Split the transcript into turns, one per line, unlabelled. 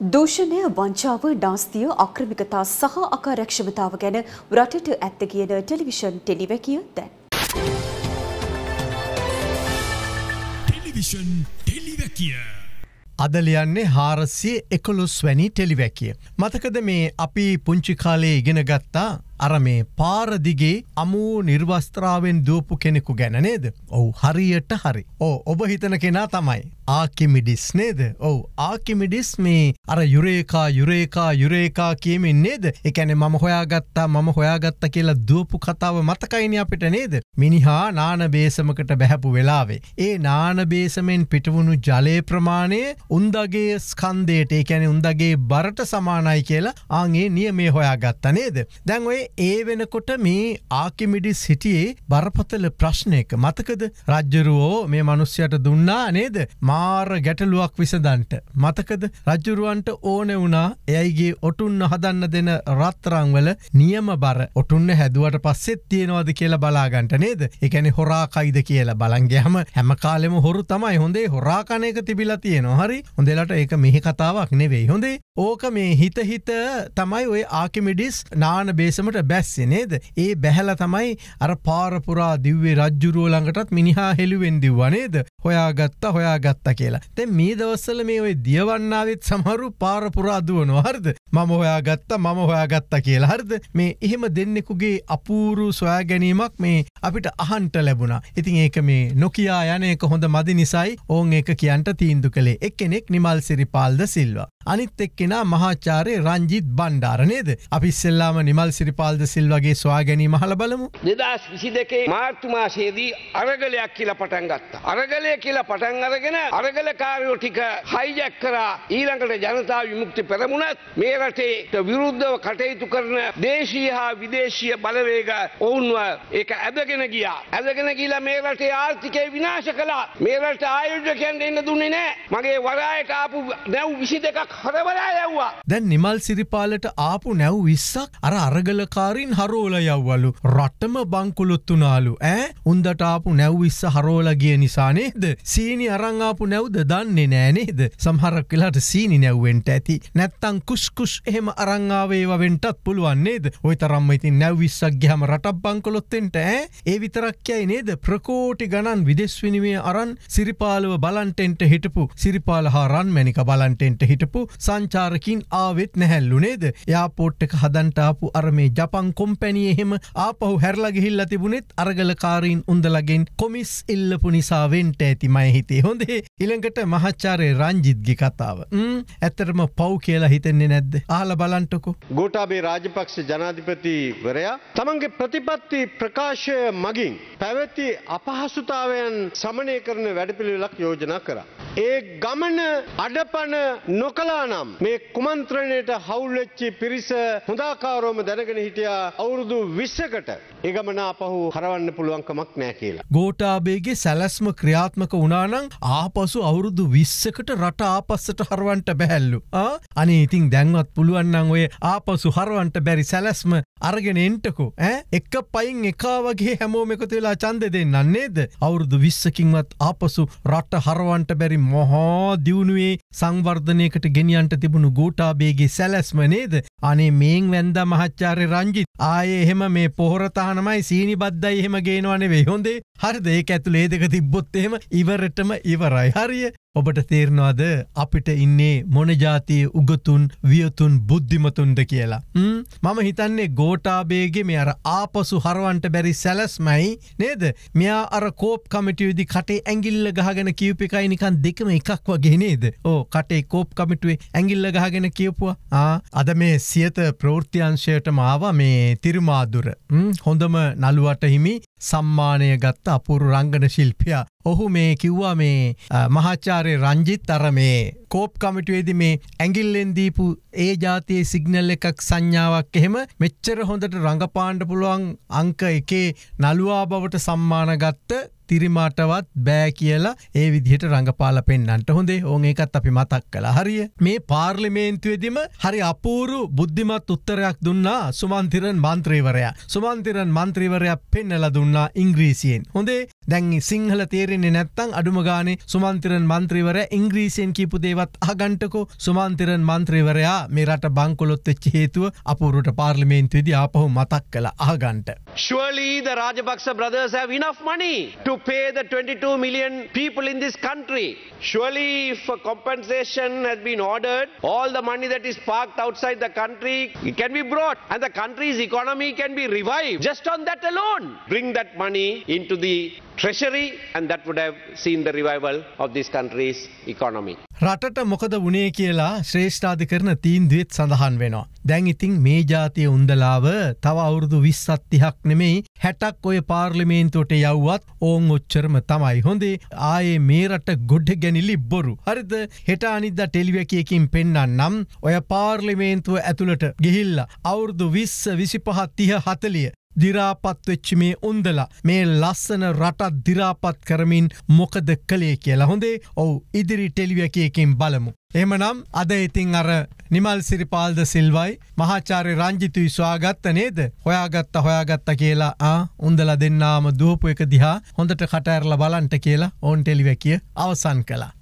දූෂණය වංචාව නාස්තිය අක්‍රමිකතා සහ අකාරක්ෂමතාව ගැන රටට ඇත්ත කියන ටෙලිවිෂන් ටෙලිවැකිය දැන්.
ටෙලිවිෂන් ටෙලිවැකිය.
අදලියන්නේ හාරසිය එකොලොස් වැනි ටෙලිවැකිය. මතකද මේ අපි පුංචිකාලේ ඉගෙන ගත්තා අර මේ පාරදිගේ අමූ නිර්වස්ත්‍රාවෙන් දුවපු කෙනෙකු ගැන නේද. ඔවු හරියට හරි. ඕ ඔබ හිතන කෙනා තමයි. ආකිමිඩිස් නේද. ඔවු ආකිමිඩිස් මේ අර යුරේකා යුරේකා යුරේකා කියමින් නේද. එකැනෙ මම හොයාගත්තා මම හොයාගත්ත කියලා දුවපු කතාව මතකයින අපිට නේද. මිනිහා නාන බේසමකට බැහැපු වෙලාවේ. ඒ නාන බේසමෙන් පිටවුණු ජලය ප්‍රමාණය උන්දගේ ස්කන්දේට ඒකැනෙ උන්දගේ බරට සමානයි කියලා ආගේ නියමේ හොයාගත්ත නේද. දැන් ඔය ඒ වෙනකොට මේ ආකිමිඩිස් හිටියේ බරපතල ප්‍රශ්නයක. මතකද? රජ්ජරුවෝ මේ මනුස්්‍යයට දුන්නා නේද? මාර ගැටලුවක් විසදන්ට මතකද? රජ්ජුරුවන්ට ඕන වුණා එයයිගේ ඔටුන්න හදන්න දෙන රත්තරංවල නියම බර. ඔටුන්න හැදුවට පස්සෙත් තියෙනවාද කියලා බලාගන්ට නේද? එකැනෙ හොරාකයිද කියලා බලන්ගේහම හැම කාලෙම හොරු තමයි. හොඳේ හොරාකනයක තිබිලා තියෙනවා. හරි? හොඳලට ඒක මෙහි කතාවක් නෙවෙයි. හොඳේ ඕක මේ හිත හිත තමයි ඔය ආකිමිඩිස් නාන බේසමට ළඟට බැස්සෙ නේද. ඒ බැහැල තමයි අර පාරපුරා දිව්වේ රජ්ජුරුව ළඟටත් මිනිහා හෙළුවෙන් දිව්වනේද හොයාගත්ත හොයාගත්ත කියලා. තැ මේ දවස්සල මේ ඔය දියවන්නාවත් සමහරු පාරපුරා දුවනවා හරිද මම හොයාගත්ත මම හොයාගත්ත කියලා හරිද මේ එහෙම දෙන්නෙකුගේ අපූරු සොයා ගැනීමක් මේ අපිට අහන්ට ලැබුණා. ඉතින් ඒක මේ නොකයා යන එක හොඳ මදි නිසයි ඕන් ඒක කියන්ට තීන්දු කළේ එක්කෙනෙක් නිමල් සිරිපාල්ද සිල්වා. අනිත් එක්කෙනා මහාචාරය රංජිත් බණ්ඩාරනේද අපි සෙල්ලාම නිමල් සිරිපාල්ද සිල්වගේ ස්වා ගැනීම හල බලමු.
දෙදස් විසි දෙකේ මාර්තුමාසේදී අරගලයක් කියල පටන් ගත්තා. අරගලය කියලා පටන් අරගෙන අරගල කාරයෝ ටික හයිජැක් කරා. ඊළඟට ජනතා විමුක්ති පෙරමුණත් මේ රටේ විරුද්ධව කටයුතු කරන දේශී හා විදේශීය බලවේග ඔවුන්ව ඒක ඇදගෙන ගියා. ඇදගෙන ගිලා මේ රටේ ආර්ථිකය විනාශ කලා මේ රට ආයුධකයන් එන්න දුන්නේ නෑ මගේ වරායට ආපු නැව් විසි දෙකක් හොරවලා යව්වා.
දැන් නිමල් සිරිපාලට ආපු නැව් විස්සක් අර අරගලකාරින් හරෝල යව්වලු. රට්ටම බංකුලොත්තුනාලු ඈ? උන්දට ආපු නැව් විස්ස හරෝල ගිය නිසානේද සීනි අරංආපු නැව්ද දන්නේ නෑනේද සමහරක් වෙලාට සීනි නැව්වෙන්ට ඇති. නැත්තං කුස්කුස් එහෙම අරංආවේවවෙන්ටත් පුළුවන්නේද ඔය තරම්ම ඉතින් නැව් විස්සක් ගහම රටක් බංකොලොත්තෙන්ට ඈ? ඒ විතරක්යයි නේද? ප්‍රකෝටි ගණන් විදෙස්විනිමේ අරන් සිරිපාලව බලන්ටෙන්ට හිටපු. සිරිපාල හා රන් මැනික බලන්ටෙන්ට හිටපු සංචාරකින් ආවෙත් නැහැල්ලු නේද? යාපෝට් එක හදන්ටාපු අර මේ ජපන් කොම්පැනිය එහෙම ආපහු හැරලගිහිල්ල තිබුණෙත් අරගලකාරීන් උන්දලගෙන් කොමිස් ඉල්ලපු නිසාවෙන්ට ඇති මය හිතේ. හොඳේ ඉළඟට මහච්චාරය රංජිත්ගි කතාව. ඇත්තරම පව් කියලා හිතෙන්නේ නැද්ද? ආල බලන්ටකු
ගෝටාබේ රාජපක්ෂ ජනාධිපතිවරයා තමන්ගේ ප්‍රතිපත්ති ප්‍රකාශය මගින් පැවැති අපහසුතාවයන් සමනය කරන වැඩපිළිවෙලක් යෝජනා කරා. ඒ ගමන අඩපන නොකලා නම් මේ කුමන්ත්‍රණයට හවුල්වෙච්චි පිරිස හොඳාකාරෝම දැනගෙන හිටියා අවුරුදු විශ්සකට ඒගමන අපහු හරවන්න පුළුවන්කමක් නෑ කියලා.
ගෝටාබේගේ සැලැස්ම ක්‍රියාත්මක වනානං ආපසු අවුරුදු විශ්සකට රට ආපස්සට හරවන්ට බැහැල්ලු. අනේ ඉතින් දැන්වත් පුළුවන්නන් ඔය ආපසු හරවන්ට බැරි සැලැස්ම අරගෙන එන්ටකෝ ඇ එක්ක පයින් එකා වගේ හැමෝම එකතු වෙලා චන්ද දෙන්නන්නේද අවුරුදු විශ්සකින්වත් ආපසු රට හරවන්ට බැරි මොහෝ දියුණුවේ සංවර්ධනයකට ගෙනියන්ට තිබුණු ගෝටාබේගේ සැලැස්ම නේද? අනේ මේන් වැන්ද මහච්චාරය රංජිත්. ආයේ එහෙම මේ පොහොරතානමයි සීනි බද්දයි එහෙම ගේනවනේ වෙයි හොඳේ? හරිද? ඒක ඇතුළේ දෙක තිබ්බොත් එහෙම ඉවරටම ඉවරයි හරිය ඔබට තේරනවාද? අපිට ඉන්නේ මොනජාතිය උගතුන් වියතුන් බුද්ධිමතුන්ද කියලා. මම හිතන්නේ ගෝටාබේගේ මේ අර ආපසු හරවන්ට බැරි සැලස්මයි නේද? මෙයා අර කෝප් කමිටියවිදි කටේ ඇගිල්ල ගහගෙන කියවපිකයි නිකන් දෙකම එකක් වගේ නේද? ඕ කටේ කෝප් කමිටුවේ ඇගිල්ල ගහගෙන කියපුවා. අද මේ සියත ප්‍රෘතියංශයට මාව මේ තිරුමාදුර. හොඳම නළුවට හිමි සම්මානය ගත්ත අපුරු රංගන ශිල්පියා. ඔහු මේ කිව්වා මේ මහාචාරය රංජිත් අර මේ කෝප් කමිටුවේද මේ ඇගිල්ලෙන් දීපු ඒ ජාතියේ සිගනල් එකක් සංඥාවක් එහෙම මෙච්චර හොඳට රඟපාණ්ඩ පුළුවන් අංක එකේ නළුවා බවට සම්මානගත්ත තිරිමාටවත් බෑ කියලා ඒ විදිහට රඟපාල පෙන්න්නට හොඳේ. ඕන් ඒකත් අපි මතක් කළ. හරිය. මේ පාර්ලිමේන්තුවේදිම හරි අපූරු බුද්ධිමත් උත්තරයක් දුන්නා සුමන්තිරන් මන්ත්‍රීවරයා. සුමන්තිරන් මන්ත්‍රීවරයක් පෙන්නල දුන්නා ඉංග්‍රීසියෙන්. හොඳේ. දැන්ගි සිංහල තේරෙන්නේ නැත්තං අඩුම ගානේ සුමන්තිරන් මන්ත්‍රීවර ඉංග්‍රීසියෙන් කීපු දේවත් අගන්ටකෝ සුමන්තිරන් මන්ත්‍රීවරයා මේ රට බංකොලොත් එච්ච හේතුව අපුරුට පාර්ලිමේන්තුවේදී ආපහු මතක් කළ අහගන්ට.
Surely the Rajapaksa brothers have enough money to pay the 22 million people in this country. Surely if compensation has been ordered, all the money that is parked outside the country, can be brought and the country's economy can be revived just on that alone. Bring that money into the treasury and that would have seen the revival of this country's economy.
රටට මොකද වනේ කියලා ශ්‍රේෂ්ඨාධි කරන තීන්දුවත් සඳහන් වෙනවා. දැන් ඉතිං මේ ජාතිය උන්දලාව තව අවුරුදු විස්සත්තිහක් නෙමෙයි හැටක් ඔය පාර්ලිමේන්තුවට යව්වත් ඕන් ඔච්චරම තමයි හොඳේ ආයේ මේ රට ගොඩ්ඩ ගැනිලි බොරු. හරිද හෙට අනිද්ද ටෙලිවැකියකින් පෙන්න්න නම් ඔය පාර්ලිමේන්තුව ඇතුළට ගිහිල්ල අවුරුදු විස්ස විසිපහත් තිහ හතලිය දිරාපත් වෙච්චි මේ උන්දලා මේ ලස්සන රටත් දිරාපත් කරමින් මොකද කළේ කියලා හොඳේ ඔවු ඉදිරි ටෙලිවැකයකින් බලමු. එමනම් අද ඉතිං අර නිමල් සිරිපාල්ද සිල්වයි මහාචාරය රංජිතුයි ස්වාගත්ත නේද හොයාගත්ත හොයාගත්ත කියලා ආ උන්දල දෙන්නාම දූපු එක දිහා හොඳට කටඇරල බලන්ට කියලා ඕන් ටෙලිවැකිය අවසන් කලා.